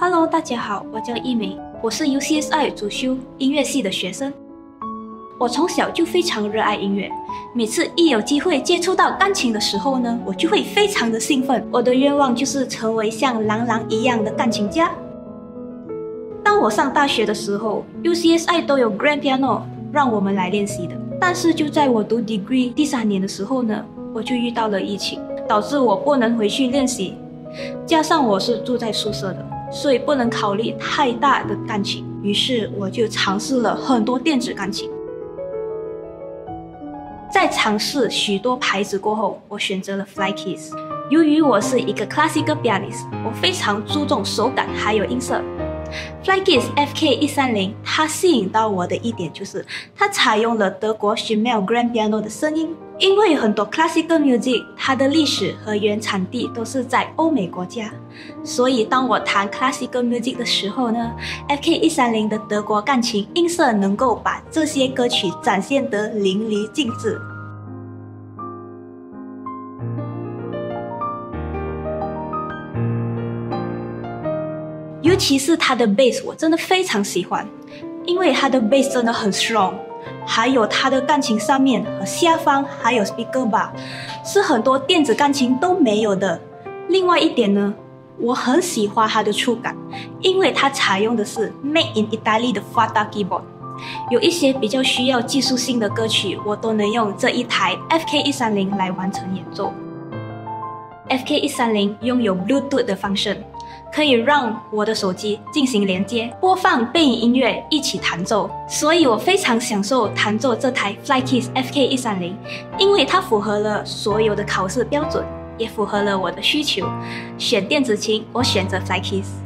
Hello，大家好，我叫一鸣，我是 UCSI 主修音乐系的学生。我从小就非常热爱音乐，每次一有机会接触到钢琴的时候呢，我就会非常的兴奋。我的愿望就是成为像郎朗一样的钢琴家。当我上大学的时候，UCSI 都有 Grand Piano 让我们来练习的。但是就在我读 Degree 第三年的时候呢，我就遇到了疫情，导致我不能回去练习。加上我是住在宿舍的，所以不能考虑太大的钢琴。于是我就尝试了很多电子钢琴。在尝试许多牌子过后，我选择了 Flykeys。由于我是一个 classical pianist，我非常注重手感还有音色。Flykeys FK 一三零，它吸引到我的一点就是它采用了德国 Schimmel Grand Piano 的声音。因为很多 classical music 它的历史和原产地都是在欧美国家，所以当我弹 classical music 的时候呢，FK 一三零的德国钢琴音色能够把这些歌曲展现得淋漓尽致。尤其是它的 bass，我真的非常喜欢，因为它的 bass 真的很 strong，还有它的钢琴上面和下方还有 speaker bar，是很多电子钢琴都没有的。另外一点呢，我很喜欢它的触感，因为它采用的是 Made in Italy 的 Fata keyboard，有一些比较需要技术性的歌曲，我都能用这一台 FK 一三零来完成演奏。FK 一三零拥有 Bluetooth 的方式。可以让我的手机进行连接，播放背景音乐，一起弹奏。所以我非常享受弹奏这台 Flykeys FK 一三零，因为它符合了所有的考试标准，也符合了我的需求。选电子琴，我选择 Flykeys。